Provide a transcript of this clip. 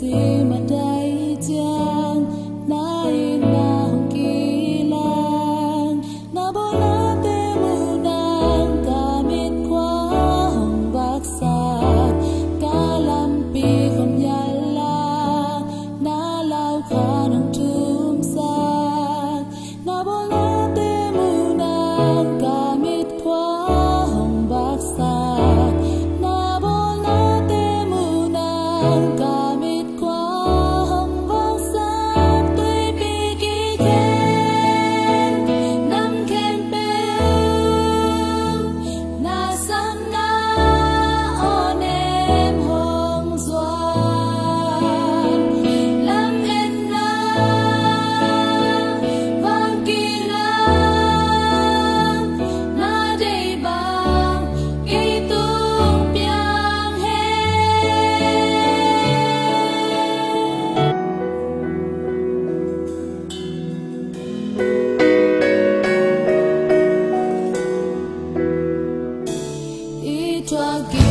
see. again.